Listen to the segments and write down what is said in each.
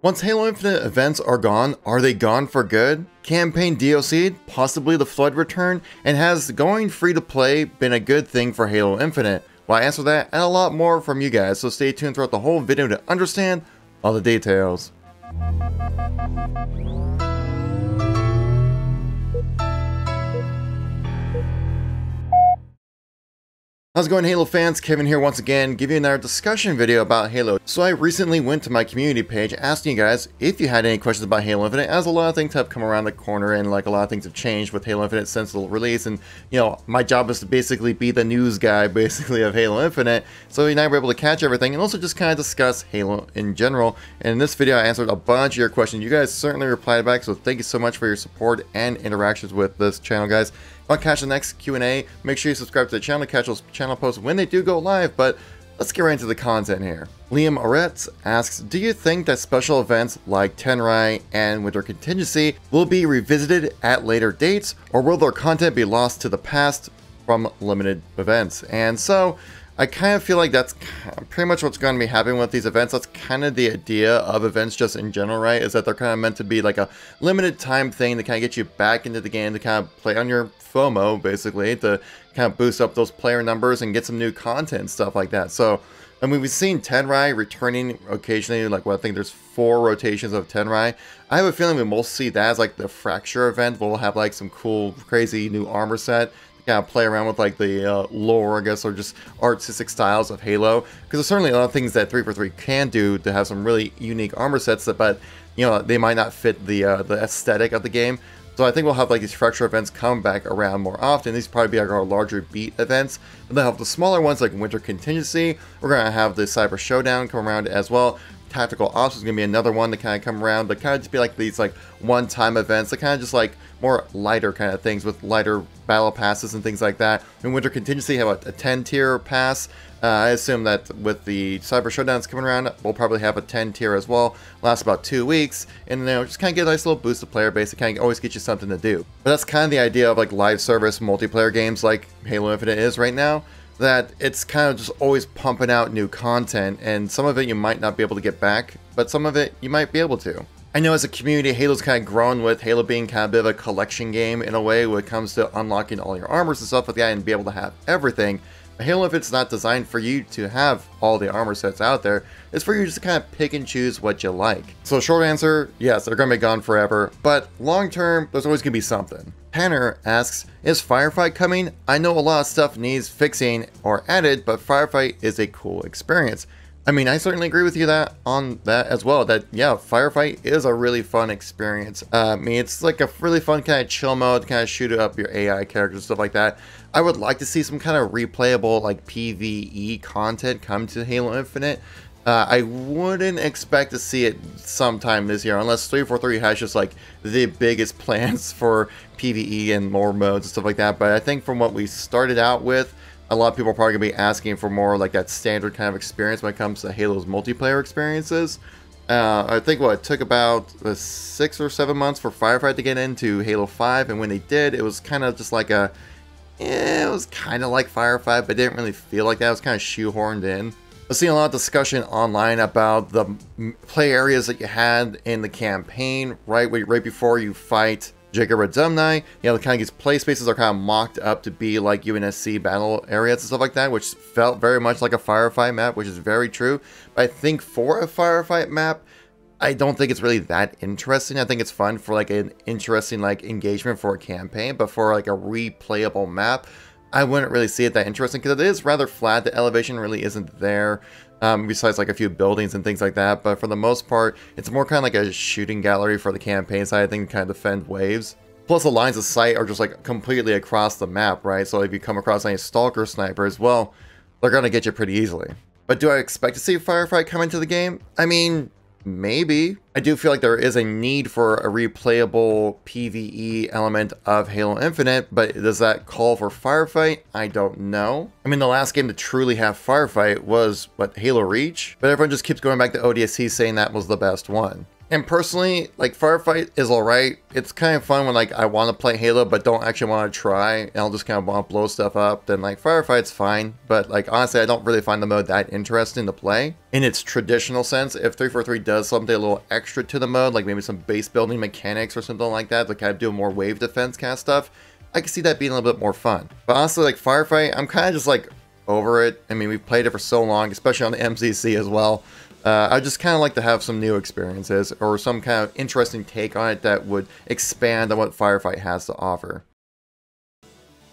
Once Halo Infinite events are gone, are they gone for good? Campaign DLC, possibly the Flood return, and has going free to play been a good thing for Halo Infinite? Well, I answer that and a lot more from you guys, so stay tuned throughout the whole video to understand all the details. How's it going Halo fans? Kevin here once again, giving you another discussion video about Halo. So I recently went to my community page asking you guys if you had any questions about Halo Infinite, as a lot of things have come around the corner and like a lot of things have changed with Halo Infinite since the release. And you know, my job is to basically be the news guy basically of Halo Infinite. So you and I were able to catch everything and also just kind of discuss Halo in general. And in this video I answered a bunch of your questions. You guys certainly replied back, so thank you so much for your support and interactions with this channel guys to catch the next Q&A, make sure you subscribe to the channel to catch those channel posts when they do go live, but let's get right into the content here. Liam Oretz asks, do you think that special events like Tenrai and Winter Contingency will be revisited at later dates, or will their content be lost to the past from limited events? And so, I kind of feel like that's pretty much what's going to be happening with these events. That's kind of the idea of events just in general, right? Is that they're kind of meant to be like a limited time thing to kind of get you back into the game to kind of play on your FOMO, basically, to kind of boost up those player numbers and get some new content, stuff like that. So, I mean, we've seen Tenrai returning occasionally, like, well, I think there's four rotations of Tenrai. I have a feeling we most see that as, like, the Fracture event. We'll have, like, some cool, crazy new armor set kind of play around with like the uh, lore, I guess, or just artistic styles of Halo. Because there's certainly a lot of things that 343 can do to have some really unique armor sets, that, but you know they might not fit the uh, the aesthetic of the game. So I think we'll have like these fracture events come back around more often. These probably be like our larger beat events. And then have the smaller ones like Winter Contingency. We're gonna have the Cyber Showdown come around as well. Tactical Ops is going to be another one to kind of come around, but kind of just be like these like one-time events, that kind of just like more lighter kind of things with lighter battle passes and things like that. In Winter Contingency, have a, a 10 tier pass. Uh, I assume that with the Cyber Showdowns coming around, we'll probably have a 10 tier as well. Lasts about two weeks, and you know, just kind of get a nice little boost of player base. It kind of always get you something to do. But that's kind of the idea of like live service multiplayer games like Halo Infinite is right now that it's kind of just always pumping out new content, and some of it you might not be able to get back, but some of it you might be able to. I know as a community, Halo's kind of grown with Halo being kind of a bit of a collection game in a way when it comes to unlocking all your armors and stuff like that and be able to have everything. Halo if it's not designed for you to have all the armor sets out there, it's for you just to kind of pick and choose what you like. So short answer, yes, they're going to be gone forever, but long term, there's always going to be something. Tanner asks, is Firefight coming? I know a lot of stuff needs fixing or added, but Firefight is a cool experience. I mean, I certainly agree with you that on that as well. That yeah, firefight is a really fun experience. Uh, I mean, it's like a really fun kind of chill mode, kind of shoot up your AI characters and stuff like that. I would like to see some kind of replayable like PVE content come to Halo Infinite. Uh, I wouldn't expect to see it sometime this year unless 343 has just like the biggest plans for PvE and more modes and stuff like that. But I think from what we started out with, a lot of people are probably going to be asking for more like that standard kind of experience when it comes to Halo's multiplayer experiences. Uh, I think what it took about uh, six or seven months for Firefight to get into Halo 5, and when they did, it was kind of just like a, eh, it was kind of like Firefight, but didn't really feel like that. It was kind of shoehorned in. I've seen a lot of discussion online about the play areas that you had in the campaign, right, right before you fight Jega 'Rdomnai, you know, the kind of these play spaces are kind of mocked up to be like UNSC battle areas and stuff like that, which felt very much like a firefight map, which is very true. But I think for a firefight map, I don't think it's really that interesting. I think it's fun for like an interesting like engagement for a campaign, but for like a replayable map, I wouldn't really see it that interesting because it is rather flat. The elevation really isn't there, um, besides like a few buildings and things like that. But for the most part, it's more kind of like a shooting gallery for the campaign side, I think, kind of defend waves. Plus, the lines of sight are just like completely across the map, right? So if you come across any stalker snipers, well, they're gonna get you pretty easily. But do I expect to see Firefight come into the game? I mean, Maybe. I do feel like there is a need for a replayable PvE element of Halo Infinite, but does that call for Firefight? I don't know. I mean, the last game to truly have Firefight was, what, Halo Reach? But everyone just keeps going back to ODST saying that was the best one. And personally, like Firefight is alright. It's kind of fun when like I want to play Halo but don't actually want to try and I'll just kind of want to blow stuff up. Then like Firefight's fine, but like honestly I don't really find the mode that interesting to play. In its traditional sense, if 343 does something a little extra to the mode, like maybe some base building mechanics or something like that, to kind of do more wave defense kind of stuff, I can see that being a little bit more fun. But honestly, like Firefight, I'm kind of just like over it. I mean, we've played it for so long, especially on the MCC as well. Uh, I just kind of like to have some new experiences or some kind of interesting take on it that would expand on what Firefight has to offer.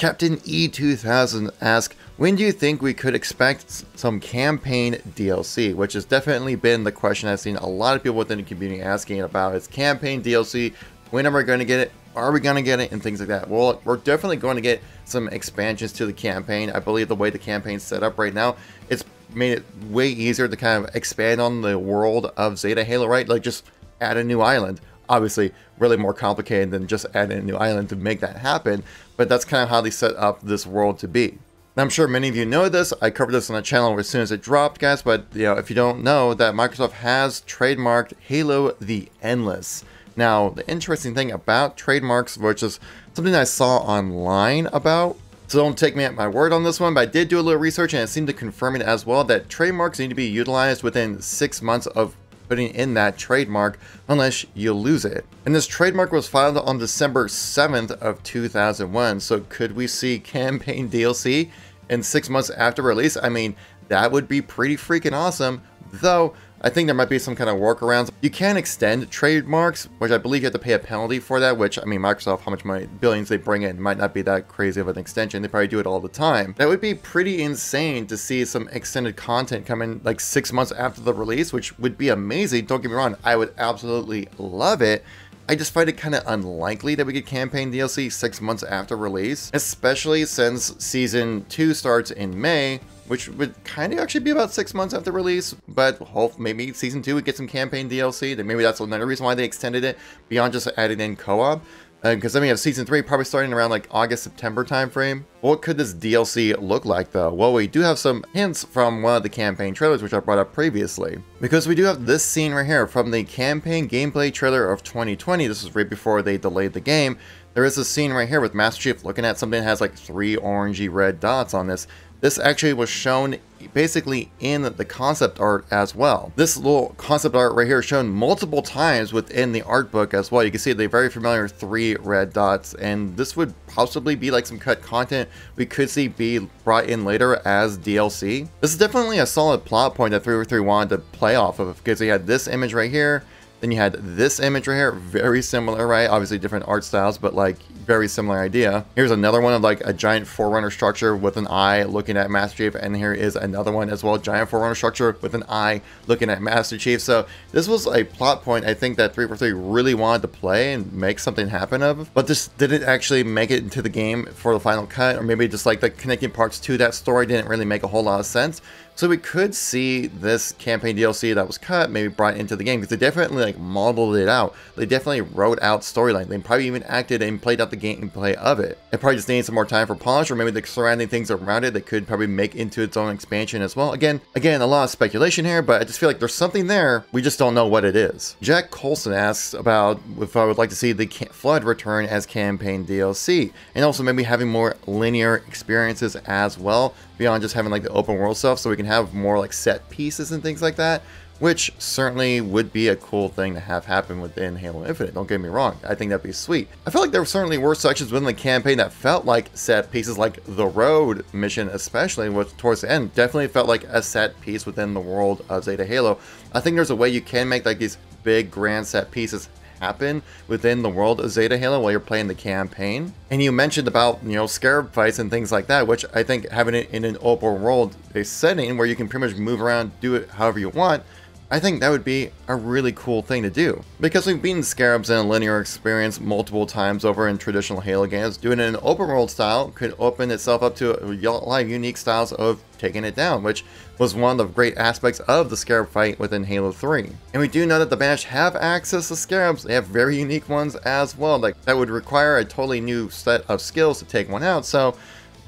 Captain E2000 asks, when do you think we could expect some campaign DLC? Which has definitely been the question I've seen a lot of people within the community asking about. Is campaign DLC, when are we going to get it? Are we going to get it? And things like that. Well, we're definitely going to get some expansions to the campaign. I believe the way the campaign's set up right now, it's made it way easier to kind of expand on the world of Zeta Halo, right? Like just add a new island. Obviously, really more complicated than just adding a new island to make that happen, but that's kind of how they set up this world to be. I'm sure many of you know this. I covered this on the channel as soon as it dropped, guys, but you know, if you don't know that Microsoft has trademarked Halo the Endless. Now, the interesting thing about trademarks, which is something I saw online about, so don't take me at my word on this one, but I did do a little research and it seemed to confirm it as well that trademarks need to be utilized within six months of putting in that trademark unless you lose it. And this trademark was filed on December 7th of 2001, so could we see campaign DLC in six months after release? I mean, that would be pretty freaking awesome, though I think there might be some kind of workarounds. You can extend trademarks, which I believe you have to pay a penalty for that, which, I mean, Microsoft, how much money, billions they bring in, might not be that crazy of an extension. They probably do it all the time. That would be pretty insane to see some extended content come in like six months after the release, which would be amazing. Don't get me wrong, I would absolutely love it. I just find it kind of unlikely that we get campaign DLC six months after release, especially since Season 2 starts in May, which would kind of actually be about six months after release, but hope maybe season two would get some campaign DLC. Then maybe that's another reason why they extended it beyond just adding in co-op. Because uh, then we have season three probably starting around like August September timeframe. What could this DLC look like though? Well, we do have some hints from one of the campaign trailers, which I brought up previously. Because we do have this scene right here from the campaign gameplay trailer of 2020. This is right before they delayed the game. There is a scene right here with Master Chief looking at something that has like three orangey red dots on this. This actually was shown basically in the concept art as well. This little concept art right here is shown multiple times within the art book as well. You can see the very familiar three red dots and this would possibly be like some cut content we could see be brought in later as DLC. This is definitely a solid plot point that 343 wanted to play off of because they had this image right here then you had this image right here, very similar, right? Obviously different art styles, but like very similar idea. Here's another one of like a giant Forerunner structure with an eye looking at Master Chief, and here is another one as well, giant Forerunner structure with an eye looking at Master Chief. So this was a plot point I think that 343 really wanted to play and make something happen of, but this didn't actually make it into the game for the final cut, or maybe just like the connecting parts to that story didn't really make a whole lot of sense. So we could see this campaign DLC that was cut maybe brought into the game because they definitely like modeled it out. They definitely wrote out storyline. They probably even acted and played out the gameplay of it. It probably just needs some more time for polish or maybe the surrounding things around it that could probably make into its own expansion as well. Again, again, a lot of speculation here, but I just feel like there's something there. We just don't know what it is. Jack Colson asks about if I would like to see the Flood return as campaign DLC and also maybe having more linear experiences as well beyond just having like the open world stuff so we can have more like set pieces and things like that which certainly would be a cool thing to have happen within Halo Infinite. Don't get me wrong, I think that'd be sweet. I feel like there certainly were sections within the campaign that felt like set pieces, like the road mission, especially with towards the end, definitely felt like a set piece within the world of Zeta Halo. I think there's a way you can make like these big grand set pieces happen within the world of Zeta Halo while you're playing the campaign. And you mentioned about, you know, scarab fights and things like that, which I think having it in an open world a setting where you can pretty much move around, do it however you want, I think that would be a really cool thing to do. Because we've beaten Scarabs in a linear experience multiple times over in traditional Halo games, doing it in an open world style could open itself up to a lot of unique styles of taking it down, which was one of the great aspects of the Scarab fight within Halo 3. And we do know that the Banished have access to Scarabs, they have very unique ones as well, like that would require a totally new set of skills to take one out, so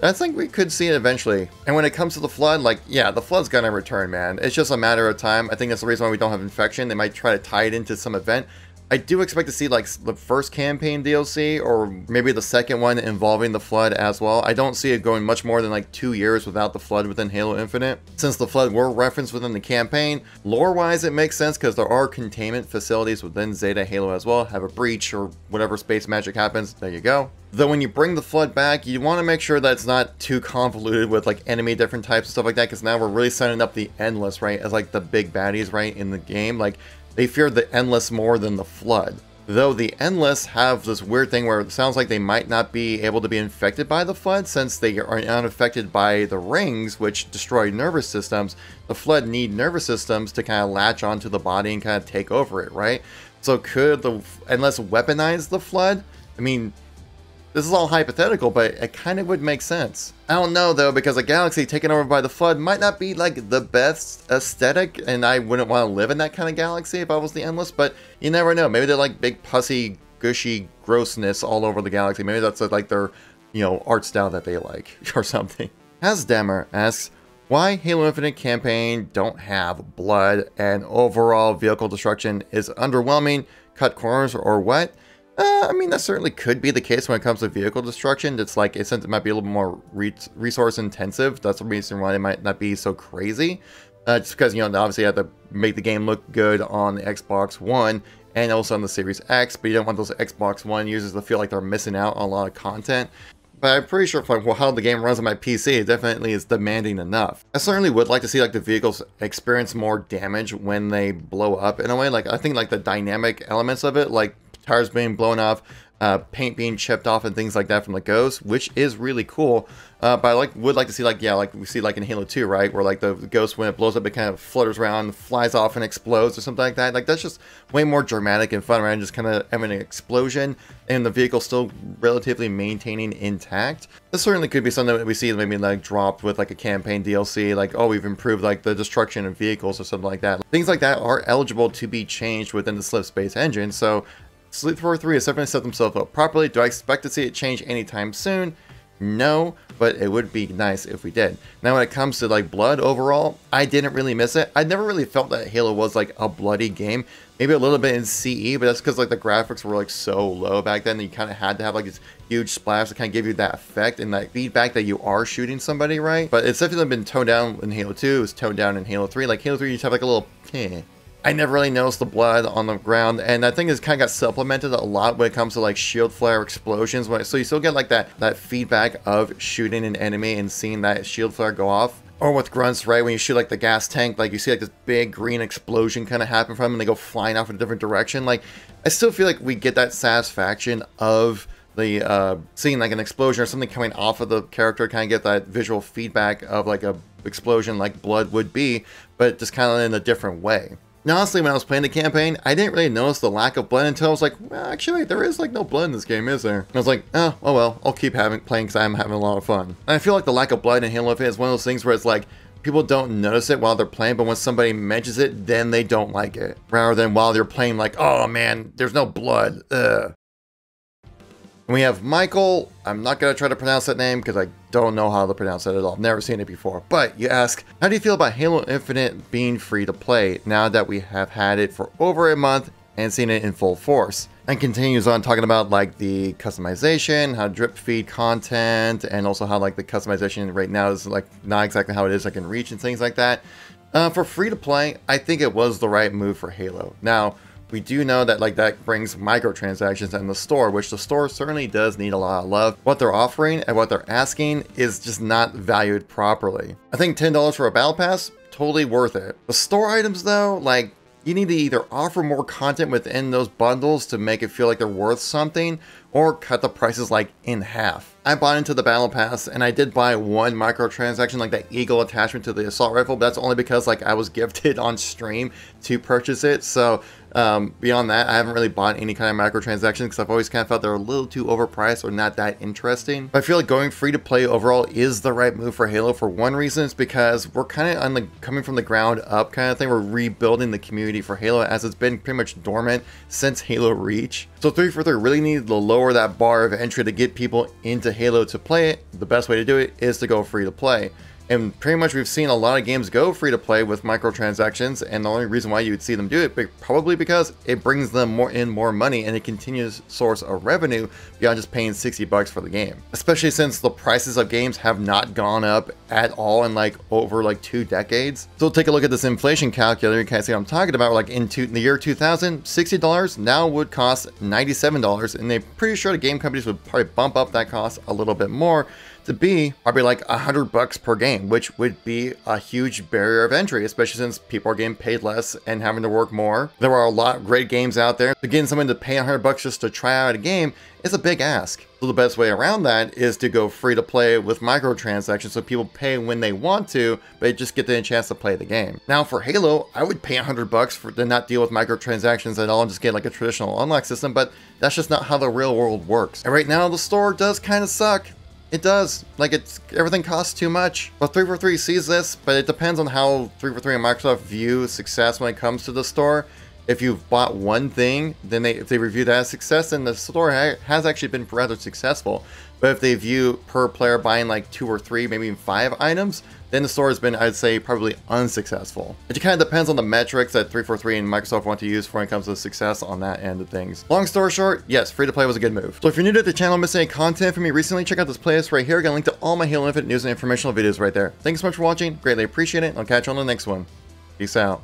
I think we could see it eventually. And when it comes to the Flood, like, yeah, the Flood's gonna return, man. It's just a matter of time. I think that's the reason why we don't have Infection. They might try to tie it into some event. I do expect to see like the first campaign DLC or maybe the second one involving the Flood as well. I don't see it going much more than like two years without the Flood within Halo Infinite. Since the Flood were referenced within the campaign, lore-wise it makes sense because there are containment facilities within Zeta Halo as well. Have a breach or whatever space magic happens, there you go. Though when you bring the Flood back, you want to make sure that it's not too convoluted with like enemy different types and stuff like that because now we're really setting up the Endless, right, as like the big baddies, right, in the game. Like they feared the Endless more than the Flood. Though the Endless have this weird thing where it sounds like they might not be able to be infected by the Flood since they are unaffected by the rings, which destroy nervous systems. The Flood need nervous systems to kind of latch onto the body and kind of take over it, right? So could the Endless weaponize the Flood? I mean, this is all hypothetical, but it kind of would make sense. I don't know though, because a galaxy taken over by the Flood might not be like the best aesthetic, and I wouldn't want to live in that kind of galaxy if I was the Endless, but you never know. Maybe they're like big pussy, gushy grossness all over the galaxy. Maybe that's like their, you know, art style that they like, or something. Hasdammer asks, why Halo Infinite campaign don't have blood and overall vehicle destruction is underwhelming, cut corners, or what? Uh, I mean, that certainly could be the case when it comes to vehicle destruction. It's like, it, since it might be a little more re resource intensive, that's the reason why it might not be so crazy. Uh, just because, you know, obviously you have to make the game look good on the Xbox One and also on the Series X, but you don't want those Xbox One users to feel like they're missing out on a lot of content. But I'm pretty sure well, how the game runs on my PC, it definitely is demanding enough. I certainly would like to see like the vehicles experience more damage when they blow up in a way. Like I think like the dynamic elements of it, like tires being blown off, uh, paint being chipped off and things like that from the ghost, which is really cool. Uh, but I like would like to see like yeah, like we see like in Halo 2, right, where like the, ghost when it blows up, it kind of flutters around, flies off, and explodes or something like that. Like that's just way more dramatic and fun, right? Just kind of having an explosion and the vehicle still relatively maintaining intact. This certainly could be something that we see maybe like dropped with like a campaign DLC, like oh we've improved like the destruction of vehicles or something like that. Things like that are eligible to be changed within the Slip Space engine. So Sleep 403 has definitely set themselves up properly. Do I expect to see it change anytime soon? No, but it would be nice if we did. Now when it comes to like blood overall, I didn't really miss it. I never really felt that Halo was like a bloody game. Maybe a little bit in CE, but that's because like the graphics were like so low back then you kind of had to have like this huge splash to kind of give you that effect and that feedback that you are shooting somebody, right? But it's definitely been toned down in Halo 2, it was toned down in Halo 3. Like Halo 3 you just have like a little eh, I never really noticed the blood on the ground, and I think it's kind of got supplemented a lot when it comes to like shield flare explosions. So you still get like that that feedback of shooting an enemy and seeing that shield flare go off. Or with grunts, right? When you shoot like the gas tank, like you see like this big green explosion kind of happen from them, and they go flying off in a different direction. Like I still feel like we get that satisfaction of the uh, seeing like an explosion or something coming off of the character, kind of get that visual feedback of like a explosion like blood would be, but just kind of in a different way. Now, honestly, when I was playing the campaign, I didn't really notice the lack of blood until I was like, well, actually, there is like no blood in this game, is there? And I was like, oh, oh well, I'll keep having playing because I'm having a lot of fun. And I feel like the lack of blood in Halo Infinite is one of those things where it's like, people don't notice it while they're playing, but when somebody mentions it, then they don't like it. Rather than while they're playing like, oh man, there's no blood, ugh. We have Michael. I'm not going to try to pronounce that name because I don't know how to pronounce it at all. I've never seen it before. But you ask, how do you feel about Halo Infinite being free to play now that we have had it for over a month and seen it in full force? And continues on talking about like the customization, how drip feed content, and also how like the customization right now is like not exactly how it is like in Reach and things like that. Uh, for free to play, I think it was the right move for Halo. Now, we do know that like that brings microtransactions in the store, which the store certainly does need a lot of love. What they're offering and what they're asking is just not valued properly. I think $10 for a battle pass, totally worth it. The store items though, like you need to either offer more content within those bundles to make it feel like they're worth something, or cut the prices like in half. I bought into the battle pass and I did buy one microtransaction like that eagle attachment to the assault rifle, but that's only because like I was gifted on stream to purchase it. So Um, beyond that, I haven't really bought any kind of microtransactions because I've always kind of felt they're a little too overpriced or not that interesting. But I feel like going free to play overall is the right move for Halo for one reason is because we're kind of on the coming from the ground up kind of thing. We're rebuilding the community for Halo as it's been pretty much dormant since Halo Reach. So 343 really needed to lower that bar of entry to get people into Halo to play it. The best way to do it is to go free to play. And pretty much we've seen a lot of games go free to play with microtransactions, and the only reason why you would see them do it, probably because it brings them more in more money and a continuous source of revenue beyond just paying 60 bucks for the game. Especially since the prices of games have not gone up at all in like over like two decades. So take a look at this inflation calculator, you can see what I'm talking about. Like in, two, in the year 2000, $60 now would cost $97, and they're pretty sure the game companies would probably bump up that cost a little bit more to be probably like a hundred bucks per game, which would be a huge barrier of entry, especially since people are getting paid less and having to work more. There are a lot of great games out there. So getting someone to pay a hundred bucks just to try out a game is a big ask. So the best way around that is to go free to play with microtransactions so people pay when they want to, but just get the chance to play the game. Now for Halo, I would pay 100 bucks for to not deal with microtransactions at all and just get like a traditional unlock system, but that's just not how the real world works. And right now the store does kind of suck. It does. Like, it's everything costs too much. Well, 343 sees this, but it depends on how 343 and Microsoft view success when it comes to the store. If you've bought one thing, then they if they review that as success, then the store ha has actually been rather successful. But if they view per player buying like two or three, maybe even five items, then the store has been, I'd say, probably unsuccessful. It kind of depends on the metrics that 343 and Microsoft want to use for when it comes to success on that end of things. Long story short, yes, free to play was a good move. So if you're new to the channel missing any content from me recently, check out this playlist right here. I got a link to all my Halo Infinite news and informational videos right there. Thanks so much for watching. Greatly appreciate it. I'll catch you on the next one. Peace out.